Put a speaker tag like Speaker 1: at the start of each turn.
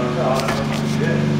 Speaker 1: Ja, das